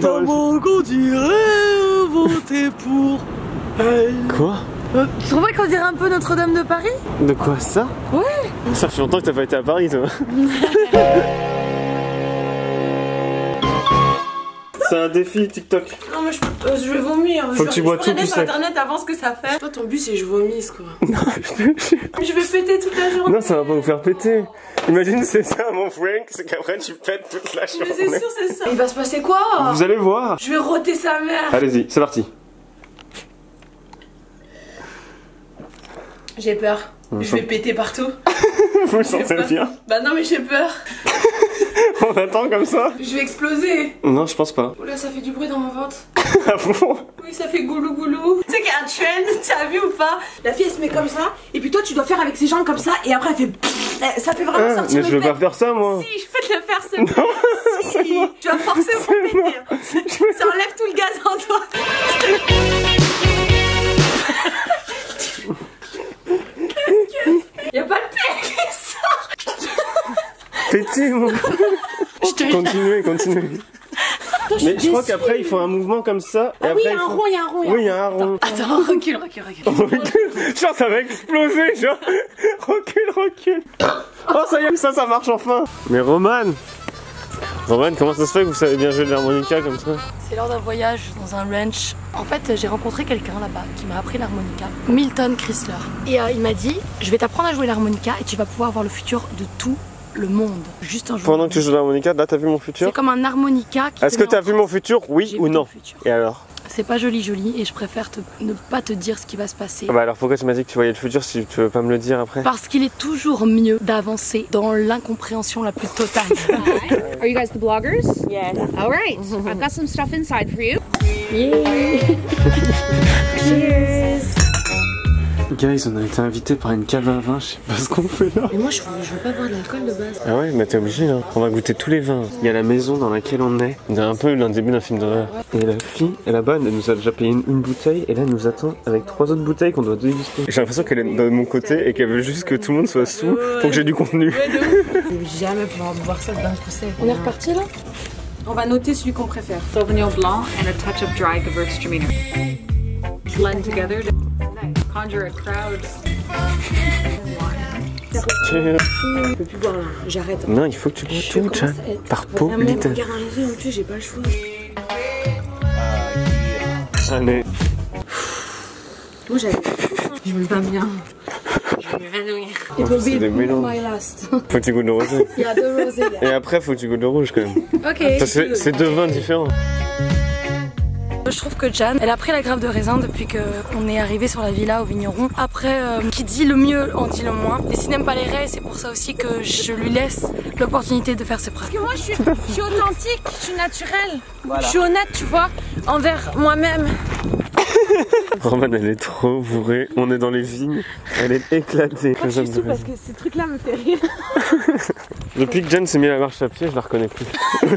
Comment qu'on dirait voter pour elle Quoi Tu trouves pas qu'on dirait un peu Notre-Dame de Paris? De quoi ça? Ouais. Ça fait longtemps que t'as pas été à Paris toi. C'est un défi TikTok. Non mais je, euh, je vais vomir. Faut je, que tu bois tout, sur internet avant ce que ça fait. Toi ton but c'est je vomisse quoi. je vais péter toute la journée. Non, ça va pas vous faire péter. Imagine c'est ça mon Frank, c'est qu'après tu pètes toute la Mais journée. c'est sûr c'est ça. Il va se passer quoi Vous allez voir. Je vais roter sa mère. Allez-y, c'est parti. J'ai peur. Je vais péter partout. Vous le sentez bien Bah non mais j'ai peur. On attend comme ça Je vais exploser. Non, je pense pas. Oula ça fait du bruit dans mon ventre. Ah bon Oui ça fait goulou goulou. Tu sais qu'il y a un trend, tu as vu ou pas La fille elle se met comme ça et puis toi tu dois faire avec ses jambes comme ça et après elle fait Eh, ça fait vraiment Ah, sortir Mais le je veux pas faire ça moi. Si, je peux te le faire ce non, si. Tu vas forcément péter. Ça enlève tout le gaz en toi. Qu'est-ce que... Y'a pas de pet qui sort. Pétez Continuez, continuez. Mais je crois qu'après il faut un mouvement comme ça. Et Ah oui, il y a un rond, il y a un rond. Oui, il y a un rond. Attends, recule, recule, recule. genre ça va exploser, genre recule, recule. Oh ça y est, ça, ça marche enfin. Mais Roman, Roman, comment ça se fait que vous savez bien jouer de l'harmonica comme ça? C'est lors d'un voyage dans un ranch. En fait, j'ai rencontré quelqu'un là-bas qui m'a appris l'harmonica, Milton Chrysler. Et euh, il m'a dit Je vais t'apprendre à jouer l'harmonica et tu vas pouvoir voir le futur de tout le monde. Juste un jour. Pendant que tu joues de l'harmonica, là t'as vu mon futur C'est comme un harmonica qui. Est-ce que t'as vu mon futur? Oui ou non. Et alors? C'est pas joli, joli, et je préfère te- ne pas te dire ce qui va se passer. Ah Bah alors pourquoi tu m'as dit que tu voyais le futur si tu veux pas me le dire après? Parce qu'il est toujours mieux d'avancer dans l'incompréhension la plus totale. Are you guys the bloggers? Yes. All right. I've got some stuff inside for you. Guys, on a été invités par une cave à vin, je sais pas ce qu'on fait là. Mais moi, je veux, je veux pas boire de l'alcool de base. Ah ouais, mais t'es obligé là. On va goûter tous les vins. Il y a la maison dans laquelle on est. On dirait un peu l'un début d'un film d'horreur. Et la fille, elle là-bas, elle nous a déjà payé une, une bouteille et là elle nous attend avec trois autres bouteilles qu'on doit déguster. J'ai l'impression qu'elle est de mon côté et qu'elle veut juste que tout le monde soit sous pour que j'ai du contenu. Je vais jamais pouvoir boire ça d'un coup sec. On est reparti là? On va noter celui qu'on préfère. Sauvignon blanc and a touch of dry Gewürztraminer. Blend together to conjure a crowd. Je peux plus boire là. J'arrête. Non, il faut que tu bois tout, Chan. Par peau, regarde dans les yeux, en plus, j'ai pas le choix. Allez. Moi, j'avais. Je me pas bien. Je vais m'évanouir. It will c'est des be mélanges. my last. Faut que tu goûtes le rosé. Il y a deux rosés. Et après, faut que tu goûtes le rouge quand même. Ok. C'est deux vins différents. Je trouve que Jan, elle a pris la grappe de raisin depuis qu'on est arrivé sur la villa au vigneron. Après, euh, qui dit le mieux en dit le moins. Les cinémas n'aiment pas les raies, c'est pour ça aussi que je lui laisse l'opportunité de faire ses preuves. Parce que moi, je suis, je suis authentique, je suis naturelle. Je suis honnête, tu vois, envers moi-même. Roman, elle est trop bourrée. On est dans les vignes. Elle est éclatée. Je suis sous parce que ce truc-là me fait rire. Depuis que Jen s'est mis la marche à pied, je la reconnais plus.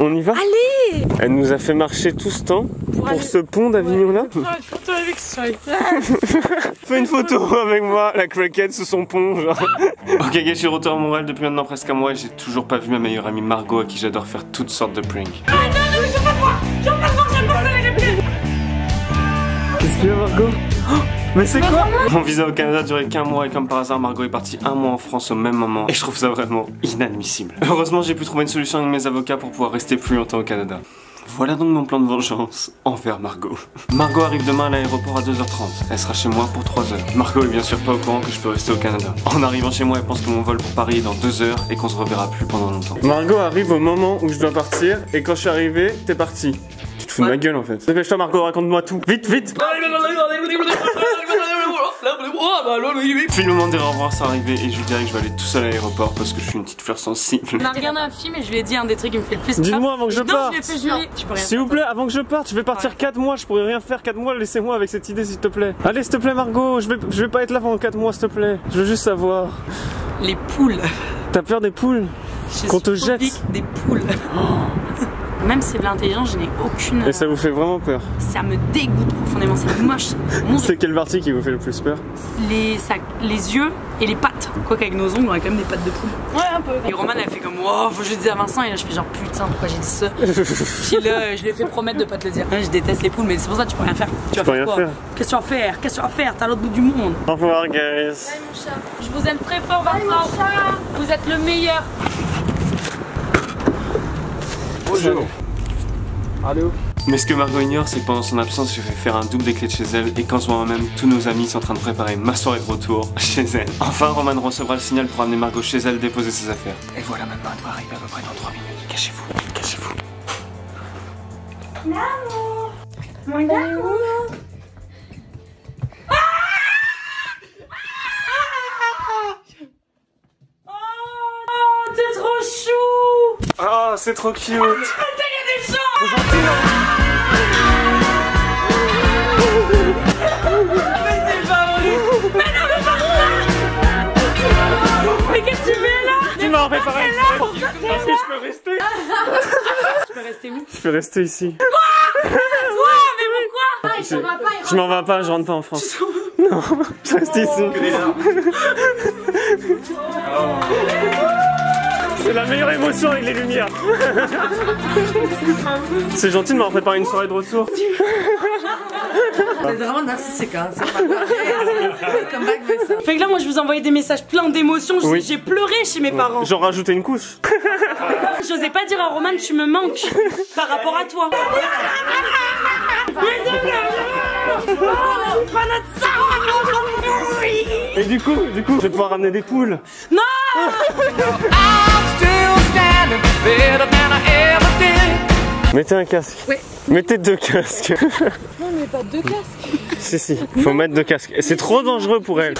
On y va Allez Elle nous a fait marcher tout ce temps pour, ce pont d'Avignon là. une photo avec ça. Fais une photo avec moi, la craquette sous son pont, genre. ok, gars, je suis retour à Montréal depuis maintenant presque un mois et j'ai toujours pas vu ma meilleure amie Margot à qui j'adore faire toutes sortes de pranks. Qu'est-ce qu'il y a, Margot? Oh, Mais c'est quoi Mon visa au Canada durait qu'un mois et comme par hasard, Margot est partie un mois en France au même moment et je trouve ça vraiment inadmissible. Heureusement, j'ai pu trouver une solution avec mes avocats pour pouvoir rester plus longtemps au Canada. Voilà donc mon plan de vengeance envers Margot. Margot arrive demain à l'aéroport à 2h30. Elle sera chez moi pour 3h. Margot est bien sûr pas au courant que je peux rester au Canada. En arrivant chez moi, elle pense que mon vol pour Paris est dans 2 heures et qu'on se reverra plus pendant longtemps. Margot arrive au moment où je dois partir et quand je suis arrivé, t'es parti. Tu te fous de ma gueule en fait. Dépêche-toi Margot, raconte-moi tout. Vite, vite Puis le moment de dire au revoir, c'est arrivé et je lui dirai que je vais aller tout seul à l'aéroport parce que je suis une petite fleur sensible. On a regardé un film et je lui ai dit un des trucs qui me fait le plus peur. Dis-moi avant que je parte. je l'ai fait jurer. Tu peux rien S'il vous plaît, avant que je parte, je vais partir 4 mois, je pourrais rien faire 4 mois, laissez-moi avec cette idée s'il te plaît. Allez, s'il te plaît Margot, je vais, je vais pas être là pendant 4 mois s'il te plaît. Je veux juste savoir. Les poules. T'as peur des poules? Je Qu'on te jette. des poules. Même si c'est de l'intelligence, je n'ai aucune. Et ça vous fait vraiment peur Ça me dégoûte profondément, c'est moche. Mon C'est quelle partie qui vous fait le plus peur les, ça- les yeux, et les pattes. Quoique avec nos ongles, on a quand même des pattes de poule. Ouais, un peu. Et Roman elle fait comme wow, faut que je dise à Vincent et là je fais genre putain pourquoi j'ai dit ça Puis là je lui ai fait promettre de pas te le dire. Je déteste les poules mais c'est pour ça que tu peux rien faire. Tu vas peux faire rien quoi faire. Qu'est-ce que tu vas faire Qu'est-ce que tu vas faire T'es à l'autre bout du monde. Au revoir, guys. Je vous aime très fort Vincent. Vous êtes le meilleur. Bonjour. Allô Mais ce que Margot ignore, c'est que pendant son absence, j'ai fait faire un double des clés de chez elle et qu'en ce moment même, tous nos amis sont en train de préparer ma soirée de retour chez elle. Enfin, Roman recevra le signal pour amener Margot chez elle déposer ses affaires. Et voilà maintenant, elle va arriver à peu près dans 3 minutes. Cachez-vous, cachez-vous. Oh Oh, c'est trop cute. Mais qu'est-ce que tu fais là? Tu m'as préparé Est-ce que je peux rester. Tu peux rester où? Je peux rester ici. Mais pourquoi? Ah, il s'en va pas, il Je m'en vais pas, je rentre pas en France. Non, je reste ici. C'est la meilleure émotion avec les lumières. C'est gentil de m'avoir préparé une soirée de retour. C'est vraiment narcissique, hein. C'est Vincent. Fait que là moi je vous envoyais des messages pleins d'émotions, Oui. j'ai pleuré chez mes parents. J'en rajoutais une couche. J'osais pas dire à Roman tu me manques par rapport à toi. Et du coup, du coup, je vais pouvoir ramener des poules. Non Mettez un casque. Oui. Mettez deux casques. Non mais pas deux casques. si, si, faut mettre deux casques. C'est trop dangereux pour elle.